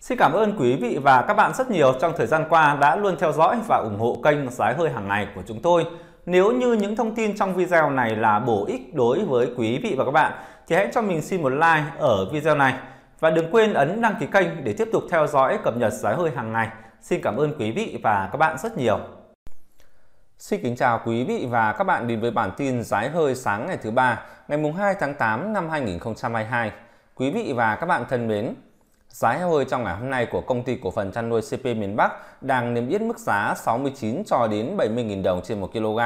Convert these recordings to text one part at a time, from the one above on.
Xin cảm ơn quý vị và các bạn rất nhiều trong thời gian qua đã luôn theo dõi và ủng hộ kênh Giá hơi hàng ngày của chúng tôi. Nếu như những thông tin trong video này là bổ ích đối với quý vị và các bạn thì hãy cho mình xin một like ở video này. Và đừng quên ấn đăng ký kênh để tiếp tục theo dõi cập nhật giá hơi hàng ngày. Xin cảm ơn quý vị và các bạn rất nhiều. Xin kính chào quý vị và các bạn đến với bản tin giá hơi sáng ngày thứ ba, ngày mùng 2 tháng 8 năm 2022. Quý vị và các bạn thân mến, Giá heo hơi trong ngày hôm nay của công ty cổ phần chăn nuôi CP miền Bắc đang niêm yết mức giá 69 cho đến 70.000 đồng trên 1 kg,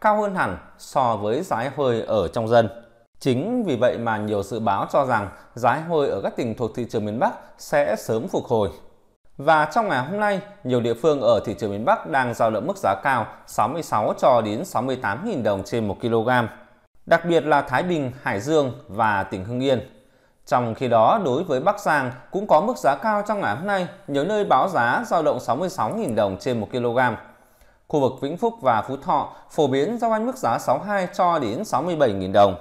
cao hơn hẳn so với giá heo hơi ở trong dân. Chính vì vậy mà nhiều dự báo cho rằng giá heo hơi ở các tỉnh thuộc thị trường miền Bắc sẽ sớm phục hồi. Và trong ngày hôm nay, nhiều địa phương ở thị trường miền Bắc đang giao động mức giá cao 66 cho đến 68.000 đồng trên 1 kg. Đặc biệt là Thái Bình, Hải Dương và tỉnh Hưng Yên trong khi đó, đối với Bắc Giang cũng có mức giá cao trong ngày hôm nay, nhiều nơi báo giá giao động 66.000 đồng trên 1 kg. Khu vực Vĩnh Phúc và Phú Thọ phổ biến giao quanh mức giá 62 cho đến 67.000 đồng.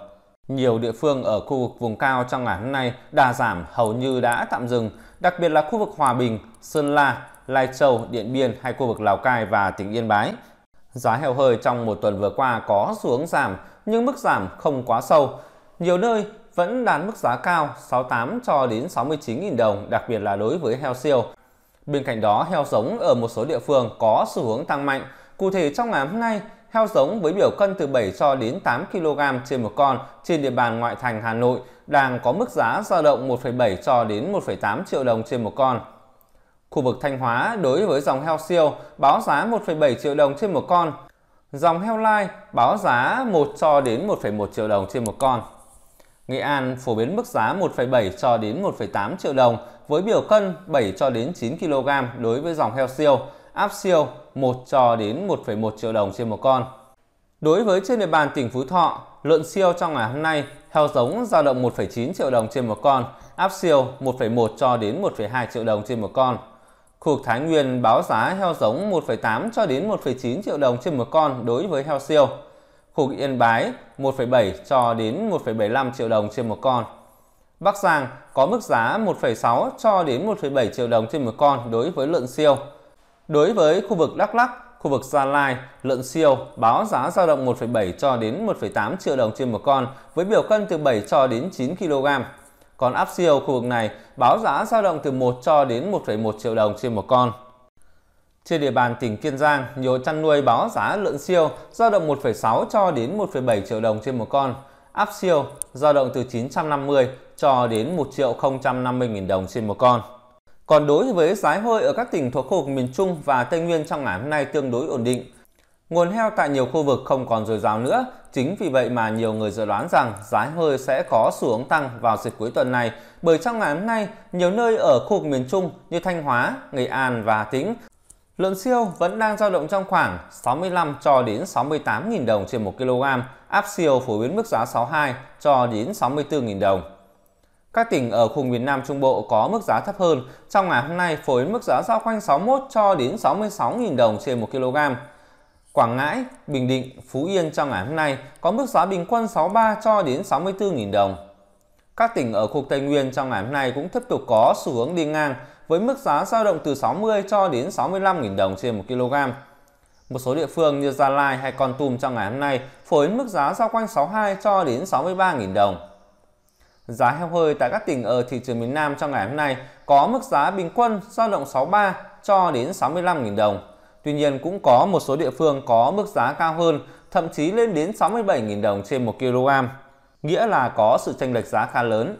Nhiều địa phương ở khu vực vùng cao trong ngày hôm nay đà giảm hầu như đã tạm dừng, đặc biệt là khu vực Hòa Bình, Sơn La, Lai Châu, Điện Biên hay khu vực Lào Cai và tỉnh Yên Bái. Giá heo hơi trong một tuần vừa qua có xuống giảm nhưng mức giảm không quá sâu. Nhiều nơi vẫn đạt mức giá cao 68 cho đến 69.000 đồng, đặc biệt là đối với heo siêu. Bên cạnh đó, heo giống ở một số địa phương có xu hướng tăng mạnh. Cụ thể trong ngày hôm nay, heo giống với biểu cân từ 7 cho đến 8 kg trên một con trên địa bàn ngoại thành Hà Nội đang có mức giá dao động 1,7 cho đến 1,8 triệu đồng trên một con. Khu vực Thanh Hóa đối với dòng heo siêu báo giá 1,7 triệu đồng trên một con. Dòng heo lai báo giá 1 cho đến 1,1 triệu đồng trên một con. Nghệ An phổ biến mức giá 1,7 cho đến 1,8 triệu đồng với biểu cân 7 cho đến 9 kg đối với dòng heo siêu, áp siêu 1 cho đến 1,1 triệu đồng trên một con. Đối với trên địa bàn tỉnh Phú Thọ, lợn siêu trong ngày hôm nay, heo giống dao động 1,9 triệu đồng trên một con, áp siêu 1,1 cho đến 1,2 triệu đồng trên một con. Khu vực Thái Nguyên báo giá heo giống 1,8 cho đến 1,9 triệu đồng trên một con đối với heo siêu khu vực Yên Bái 1,7 cho đến 1,75 triệu đồng trên một con. Bắc Giang có mức giá 1,6 cho đến 1,7 triệu đồng trên một con đối với lợn siêu. Đối với khu vực Đắk Lắk, khu vực Gia Lai, lợn siêu báo giá dao động 1,7 cho đến 1,8 triệu đồng trên một con với biểu cân từ 7 cho đến 9 kg. Còn áp siêu khu vực này báo giá dao động từ 1 cho đến 1,1 triệu đồng trên một con. Trên địa bàn tỉnh Kiên Giang, nhiều chăn nuôi báo giá lợn siêu dao động 1,6 cho đến 1,7 triệu đồng trên một con, áp siêu dao động từ 950 cho đến 1 triệu 050 nghìn đồng trên một con. Còn đối với giá hơi ở các tỉnh thuộc khu vực miền Trung và Tây Nguyên trong ngày hôm nay tương đối ổn định. Nguồn heo tại nhiều khu vực không còn dồi dào nữa, chính vì vậy mà nhiều người dự đoán rằng giá hơi sẽ có xu hướng tăng vào dịp cuối tuần này, bởi trong ngày hôm nay, nhiều nơi ở khu vực miền Trung như Thanh Hóa, Nghệ An và Hà Tĩnh Lợn siêu vẫn đang dao động trong khoảng 65 cho đến 68.000 đồng trên 1 kg, áp siêu phổ biến mức giá 62 cho đến 64.000 đồng. Các tỉnh ở khu miền Nam Trung Bộ có mức giá thấp hơn, trong ngày hôm nay phổ biến mức giá giao quanh 61 cho đến 66.000 đồng trên 1 kg. Quảng Ngãi, Bình Định, Phú Yên trong ngày hôm nay có mức giá bình quân 63 cho đến 64.000 đồng. Các tỉnh ở khu Tây Nguyên trong ngày hôm nay cũng tiếp tục có xu hướng đi ngang với mức giá dao động từ 60 cho đến 65.000 đồng trên 1 kg. Một số địa phương như Gia Lai hay Con Tum trong ngày hôm nay phổ biến mức giá giao quanh 62 cho đến 63.000 đồng. Giá heo hơi tại các tỉnh ở thị trường miền Nam trong ngày hôm nay có mức giá bình quân dao động 63 cho đến 65.000 đồng. Tuy nhiên cũng có một số địa phương có mức giá cao hơn, thậm chí lên đến 67.000 đồng trên 1 kg. Nghĩa là có sự chênh lệch giá khá lớn.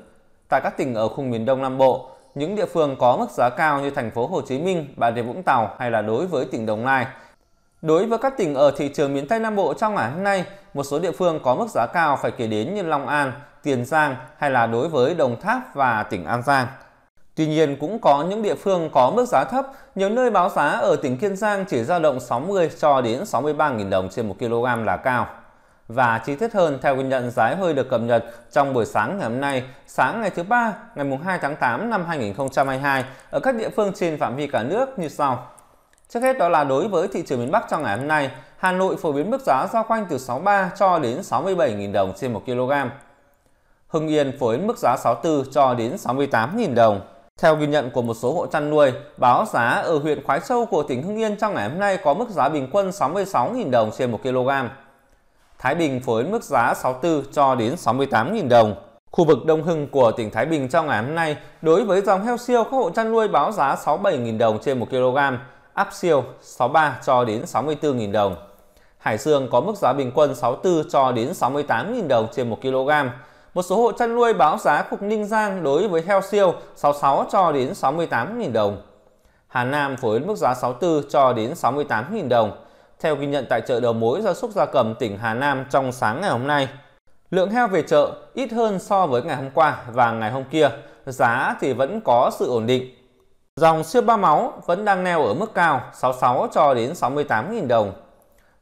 Tại các tỉnh ở khu miền Đông Nam Bộ, những địa phương có mức giá cao như thành phố Hồ Chí Minh, Bà Rịa Vũng Tàu hay là đối với tỉnh Đồng Nai. Đối với các tỉnh ở thị trường miền Tây Nam Bộ trong ngày hôm nay, một số địa phương có mức giá cao phải kể đến như Long An, Tiền Giang hay là đối với Đồng Tháp và tỉnh An Giang. Tuy nhiên cũng có những địa phương có mức giá thấp, nhiều nơi báo giá ở tỉnh Kiên Giang chỉ dao động 60 cho đến 63.000 đồng trên 1 kg là cao. Và chi tiết hơn theo ghi nhận giá hơi được cập nhật trong buổi sáng ngày hôm nay, sáng ngày thứ ba, ngày 2 tháng 8 năm 2022 ở các địa phương trên phạm vi cả nước như sau. Trước hết đó là đối với thị trường miền Bắc trong ngày hôm nay, Hà Nội phổ biến mức giá giao quanh từ 63 cho đến 67.000 đồng trên 1 kg. Hưng Yên phổ biến mức giá 64 cho đến 68.000 đồng. Theo ghi nhận của một số hộ chăn nuôi, báo giá ở huyện Khói Châu của tỉnh Hưng Yên trong ngày hôm nay có mức giá bình quân 66.000 đồng trên 1 kg. Thái Bình phổ mức giá 64 cho đến 68.000 đồng. Khu vực Đông Hưng của tỉnh Thái Bình trong ngày hôm nay, đối với dòng heo siêu các hộ chăn nuôi báo giá 67.000 đồng trên 1 kg, áp siêu 63 cho đến 64.000 đồng. Hải Dương có mức giá bình quân 64 cho đến 68.000 đồng trên 1 kg. Một số hộ chăn nuôi báo giá cục Ninh Giang đối với heo siêu 66 cho đến 68.000 đồng. Hà Nam phổ biến mức giá 64 cho đến 68.000 đồng. Theo ghi nhận tại chợ đầu mối gia súc gia cầm tỉnh Hà Nam trong sáng ngày hôm nay, lượng heo về chợ ít hơn so với ngày hôm qua và ngày hôm kia, giá thì vẫn có sự ổn định. Dòng siêu ba máu vẫn đang neo ở mức cao 66 cho đến 68.000 đồng.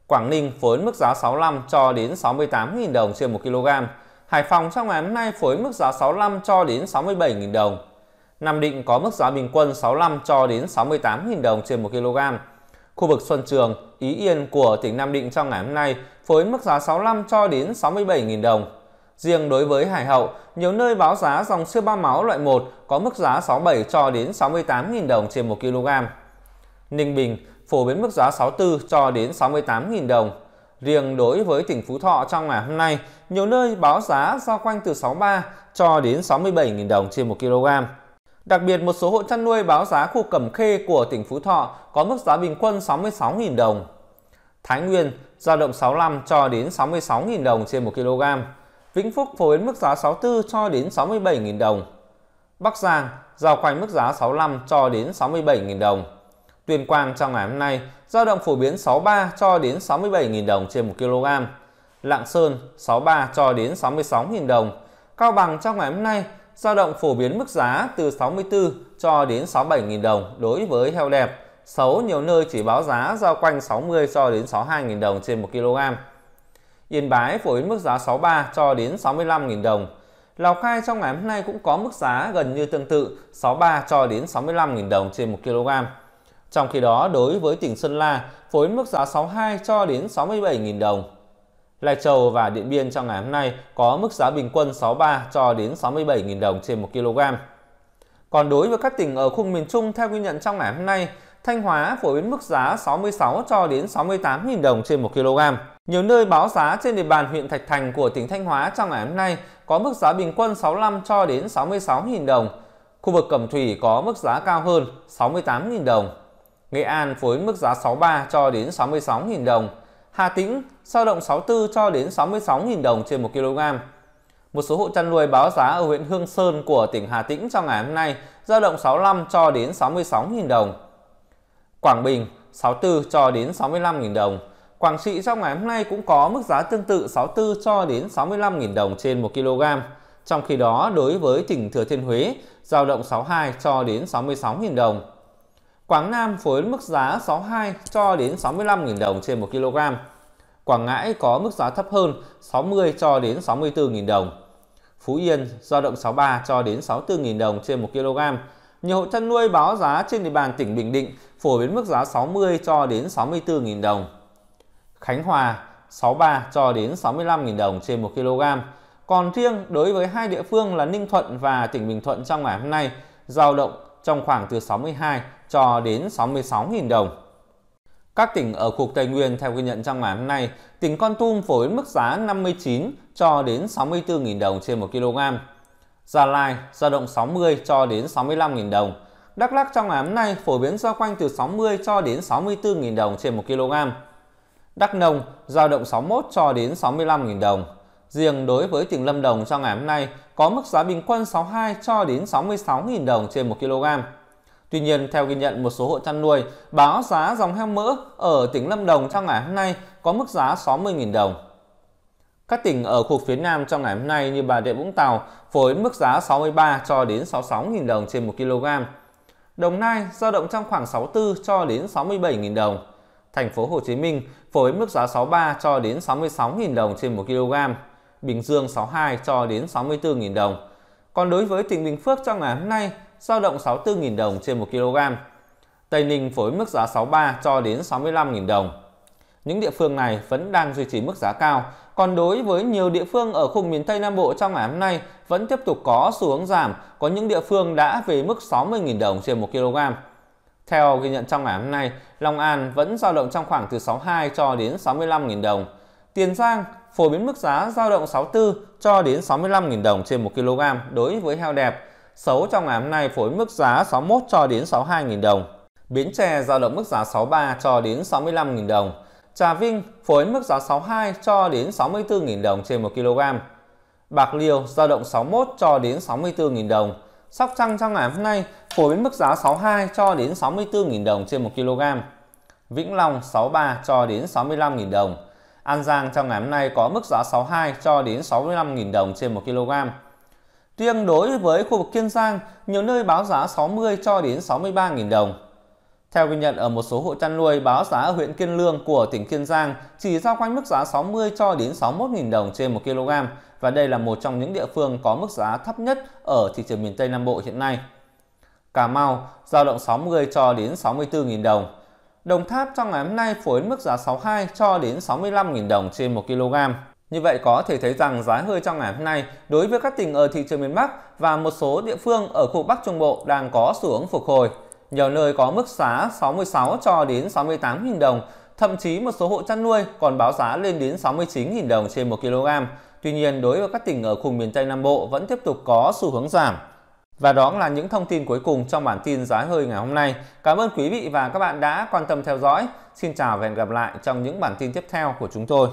Quảng Ninh phối mức giá 65 cho đến 68.000 đồng trên 1 kg. Hải Phòng trong ngày hôm nay phối mức giá 65 cho đến 67.000 đồng. Nam Định có mức giá bình quân 65 cho đến 68.000 đồng trên 1 kg. Khu vực Xuân Trường, Ý Yên của tỉnh Nam Định trong ngày hôm nay với mức giá 65 cho đến 67.000 đồng. Riêng đối với Hải Hậu, nhiều nơi báo giá dòng siêu ba máu loại 1 có mức giá 67 cho đến 68.000 đồng trên 1 kg. Ninh Bình phổ biến mức giá 64 cho đến 68.000 đồng. Riêng đối với tỉnh Phú Thọ trong ngày hôm nay, nhiều nơi báo giá giao quanh từ 63 cho đến 67.000 đồng trên 1 kg. Đặc biệt một số hộ chăn nuôi báo giá khu Cẩm Khê của tỉnh Phú Thọ có mức giá bình quân 66.000 đồng. Thái Nguyên dao động 65 cho đến 66.000 đồng trên 1 kg. Vĩnh Phúc phổ biến mức giá 64 cho đến 67.000 đồng. Bắc Giang giao quanh mức giá 65 cho đến 67.000 đồng. Tuyên Quang trong ngày hôm nay dao động phổ biến 63 cho đến 67.000 đồng trên 1 kg. Lạng Sơn 63 cho đến 66.000 đồng. Cao Bằng trong ngày hôm nay dao động phổ biến mức giá từ 64 cho đến 67.000 đồng đối với heo đẹp. Xấu nhiều nơi chỉ báo giá giao quanh 60 cho đến 62.000 đồng trên 1 kg. Yên Bái phổ biến mức giá 63 cho đến 65.000 đồng. Lào Cai trong ngày hôm nay cũng có mức giá gần như tương tự 63 cho đến 65.000 đồng trên 1 kg. Trong khi đó, đối với tỉnh Sơn La, phối mức giá 62 cho đến 67.000 đồng. Lai Châu và Điện Biên trong ngày hôm nay có mức giá bình quân 63 cho đến 67.000 đồng trên 1 kg. Còn đối với các tỉnh ở khu miền Trung theo ghi nhận trong ngày hôm nay, Thanh Hóa phổ biến mức giá 66 cho đến 68.000 đồng trên 1 kg. Nhiều nơi báo giá trên địa bàn huyện Thạch Thành của tỉnh Thanh Hóa trong ngày hôm nay có mức giá bình quân 65 cho đến 66.000 đồng. Khu vực Cẩm Thủy có mức giá cao hơn 68.000 đồng. Nghệ An phối mức giá 63 cho đến 66.000 đồng. Hà Tĩnh dao động 64 cho đến 66.000 đồng trên 1 kg. Một số hộ chăn nuôi báo giá ở huyện Hương Sơn của tỉnh Hà Tĩnh trong ngày hôm nay dao động 65 cho đến 66.000 đồng. Quảng Bình 64 cho đến 65.000 đồng. Quảng Trị trong ngày hôm nay cũng có mức giá tương tự 64 cho đến 65.000 đồng trên 1 kg. Trong khi đó, đối với tỉnh Thừa Thiên Huế, dao động 62 cho đến 66.000 đồng. Quảng Nam phối mức giá 62 cho đến 65.000 đồng trên 1 kg. Quảng Ngãi có mức giá thấp hơn 60 cho đến 64.000 đồng. Phú Yên dao động 63 cho đến 64.000 đồng trên 1 kg. Nhiều hộ chăn nuôi báo giá trên địa bàn tỉnh Bình Định phổ biến mức giá 60 cho đến 64.000 đồng. Khánh Hòa 63 cho đến 65.000 đồng trên 1 kg. Còn riêng đối với hai địa phương là Ninh Thuận và tỉnh Bình Thuận trong ngày hôm nay dao động trong khoảng từ 62 cho đến 66.000 đồng. Các tỉnh ở khu Tây Nguyên theo ghi nhận trong ngày hôm nay, tỉnh Con Tum phổ biến mức giá 59 cho đến 64.000 đồng trên 1 kg. Gia Lai dao động 60 cho đến 65.000 đồng. Đắk Lắk trong ngày hôm nay phổ biến giao quanh từ 60 cho đến 64.000 đồng trên 1 kg. Đắk Nông dao động 61 cho đến 65.000 đồng. Riêng đối với tỉnh Lâm Đồng trong ngày hôm nay có mức giá bình quân 62 cho đến 66.000 đồng trên 1 kg. Tuy nhiên, theo ghi nhận một số hộ chăn nuôi, báo giá dòng heo mỡ ở tỉnh Lâm Đồng trong ngày hôm nay có mức giá 60.000 đồng. Các tỉnh ở khu phía Nam trong ngày hôm nay như Bà Rịa Vũng Tàu phối mức giá 63 cho đến 66.000 đồng trên 1 kg. Đồng Nai dao động trong khoảng 64 cho đến 67.000 đồng. Thành phố Hồ Chí Minh phối mức giá 63 cho đến 66.000 đồng trên 1 kg. Bình Dương 62 cho đến 64.000 đồng. Còn đối với tỉnh Bình Phước trong ngày hôm nay, dao động 64.000 đồng trên 1 kg. Tây Ninh phối mức giá 63 cho đến 65.000 đồng. Những địa phương này vẫn đang duy trì mức giá cao Còn đối với nhiều địa phương ở khu miền Tây Nam Bộ trong ngày hôm nay vẫn tiếp tục có xu hướng giảm, có những địa phương đã về mức 60.000 đồng trên 1 kg. Theo ghi nhận trong ngày hôm nay, Long An vẫn dao động trong khoảng từ 62 cho đến 65.000 đồng. Tiền Giang phổ biến mức giá dao động 64 cho đến 65.000 đồng trên 1 kg đối với heo đẹp. Xấu trong ngày hôm nay phổ biến mức giá 61 cho đến 62.000 đồng. Bến Tre giao động mức giá 63 cho đến 65.000 đồng. Trà Vinh phổ biến mức giá 62 cho đến 64.000 đồng trên 1 kg. Bạc Liêu giao động 61 cho đến 64.000 đồng. Sóc Trăng trong ngày hôm nay phổ biến mức giá 62 cho đến 64.000 đồng trên 1 kg. Vĩnh Long 63 cho đến 65.000 đồng. An Giang trong ngày hôm nay có mức giá 62 cho đến 65.000 đồng trên 1 kg. Riêng đối với khu vực Kiên Giang, nhiều nơi báo giá 60 cho đến 63.000 đồng. Theo ghi nhận ở một số hộ chăn nuôi, báo giá ở huyện Kiên Lương của tỉnh Kiên Giang chỉ giao quanh mức giá 60 cho đến 61.000 đồng trên 1 kg và đây là một trong những địa phương có mức giá thấp nhất ở thị trường miền Tây Nam Bộ hiện nay. Cà Mau giao động 60 cho đến 64.000 đồng. Đồng Tháp trong ngày hôm nay phổ biến mức giá 62 cho đến 65.000 đồng trên 1 kg. Như vậy có thể thấy rằng giá hơi trong ngày hôm nay đối với các tỉnh ở thị trường miền Bắc và một số địa phương ở khu Bắc Trung Bộ đang có xu hướng phục hồi. Nhiều nơi có mức giá 66 cho đến 68.000 đồng, thậm chí một số hộ chăn nuôi còn báo giá lên đến 69.000 đồng trên 1 kg. Tuy nhiên, đối với các tỉnh ở khu miền Tây Nam Bộ vẫn tiếp tục có xu hướng giảm. Và đó là những thông tin cuối cùng trong bản tin giá hơi ngày hôm nay. Cảm ơn quý vị và các bạn đã quan tâm theo dõi. Xin chào và hẹn gặp lại trong những bản tin tiếp theo của chúng tôi.